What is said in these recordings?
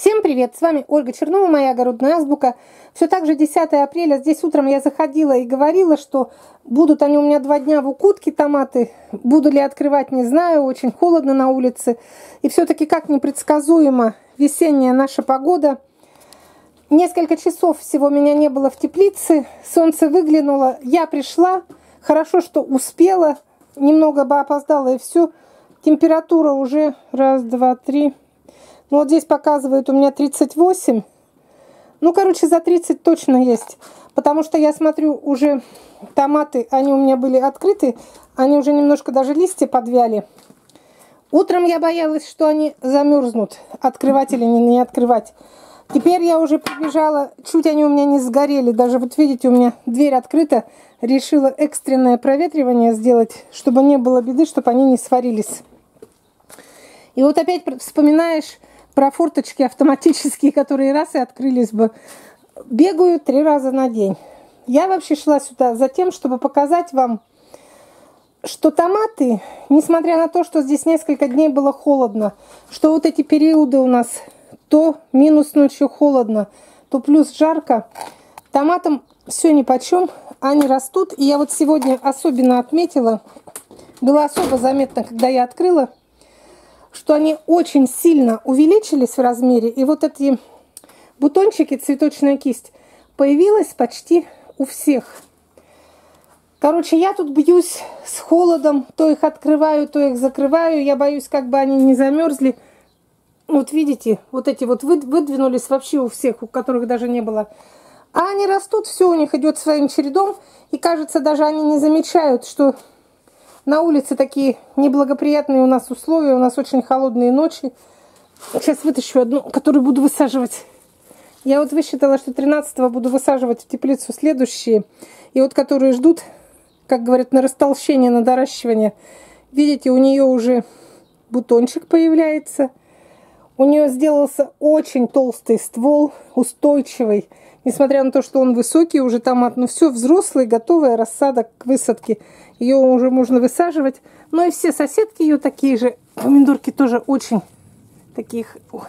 Всем привет! С вами Ольга Чернова, моя огородная азбука. Все так же 10 апреля. Здесь утром я заходила и говорила, что будут они у меня два дня в укутке, томаты. Буду ли открывать, не знаю. Очень холодно на улице. И все-таки как непредсказуема весенняя наша погода. Несколько часов всего меня не было в теплице. Солнце выглянуло. Я пришла. Хорошо, что успела. Немного бы опоздала и все. Температура уже раз, два, три, ну, вот здесь показывает у меня 38. Ну, короче, за 30 точно есть. Потому что я смотрю, уже томаты, они у меня были открыты. Они уже немножко даже листья подвяли. Утром я боялась, что они замерзнут. Открывать или не, не открывать. Теперь я уже прибежала, чуть они у меня не сгорели. Даже вот видите, у меня дверь открыта. Решила экстренное проветривание сделать, чтобы не было беды, чтобы они не сварились. И вот опять вспоминаешь про форточки автоматические, которые раз и открылись бы. Бегаю три раза на день. Я вообще шла сюда за тем, чтобы показать вам, что томаты, несмотря на то, что здесь несколько дней было холодно, что вот эти периоды у нас то минус ночью холодно, то плюс жарко, томатам все ни по чем, они растут. И я вот сегодня особенно отметила, было особо заметно, когда я открыла, что они очень сильно увеличились в размере. И вот эти бутончики, цветочная кисть, появилась почти у всех. Короче, я тут бьюсь с холодом. То их открываю, то их закрываю. Я боюсь, как бы они не замерзли. Вот видите, вот эти вот выдвинулись вообще у всех, у которых даже не было. А они растут, все у них идет своим чередом. И кажется, даже они не замечают, что на улице такие неблагоприятные у нас условия, у нас очень холодные ночи. Сейчас вытащу одну, которую буду высаживать. Я вот высчитала, что 13 буду высаживать в теплицу следующие. И вот которые ждут, как говорят, на растолщение, на доращивание. Видите, у нее уже бутончик появляется. У нее сделался очень толстый ствол, устойчивый. Несмотря на то, что он высокий уже томат, но все взрослый, готовая рассада к высадке. Ее уже можно высаживать. Ну и все соседки ее такие же. Помидорки тоже очень таких ой,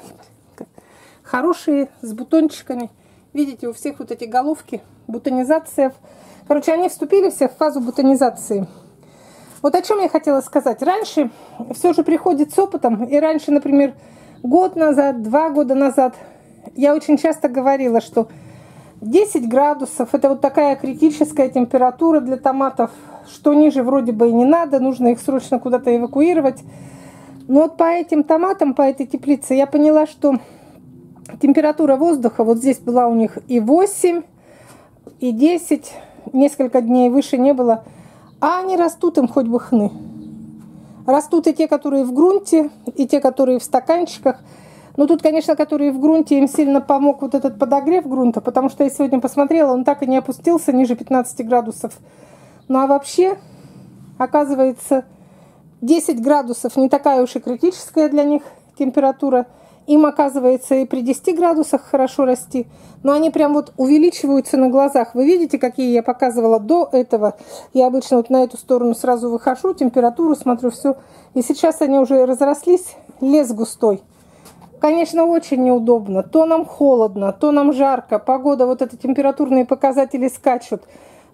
хорошие, с бутончиками. Видите, у всех вот эти головки, бутонизация. Короче, они вступили все в фазу бутонизации. Вот о чем я хотела сказать. Раньше все же приходит с опытом. И раньше, например, год назад, два года назад, я очень часто говорила, что 10 градусов – это вот такая критическая температура для томатов, что ниже вроде бы и не надо, нужно их срочно куда-то эвакуировать. Но вот по этим томатам, по этой теплице я поняла, что температура воздуха вот здесь была у них и 8, и 10, несколько дней выше не было, а они растут им хоть бы хны. Растут и те, которые в грунте, и те, которые в стаканчиках. Но тут, конечно, которые в грунте, им сильно помог вот этот подогрев грунта, потому что я сегодня посмотрела, он так и не опустился ниже 15 градусов. Ну а вообще, оказывается, 10 градусов не такая уж и критическая для них температура – им, оказывается, и при 10 градусах хорошо расти. Но они прям вот увеличиваются на глазах. Вы видите, какие я показывала до этого? Я обычно вот на эту сторону сразу выхожу, температуру смотрю, все. И сейчас они уже разрослись, лес густой. Конечно, очень неудобно. То нам холодно, то нам жарко. Погода, вот эти температурные показатели скачут.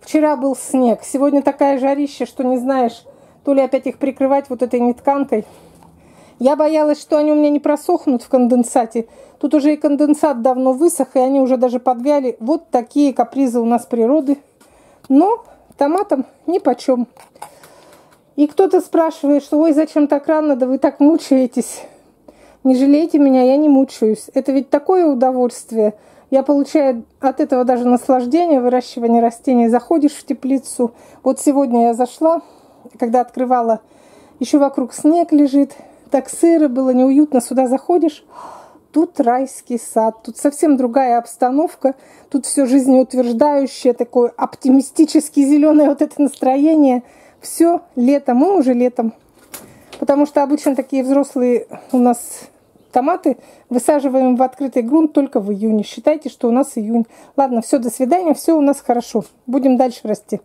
Вчера был снег, сегодня такая жарища, что не знаешь, то ли опять их прикрывать вот этой нетканкой. Я боялась, что они у меня не просохнут в конденсате. Тут уже и конденсат давно высох, и они уже даже подвяли. Вот такие капризы у нас природы. Но томатам ни почем. И кто-то спрашивает, что ой, зачем так рано, да вы так мучаетесь. Не жалейте меня, я не мучаюсь. Это ведь такое удовольствие. Я получаю от этого даже наслаждение выращивания растений. Заходишь в теплицу. Вот сегодня я зашла, когда открывала, еще вокруг снег лежит, так сыро было, неуютно. Сюда заходишь, тут райский сад, тут совсем другая обстановка, тут все жизнеутверждающее, такое оптимистически зеленое вот это настроение. Все летом, мы уже летом. Потому что обычно такие взрослые у нас томаты высаживаем в открытый грунт только в июне. Считайте, что у нас июнь. Ладно, все, до свидания, все у нас хорошо. Будем дальше расти.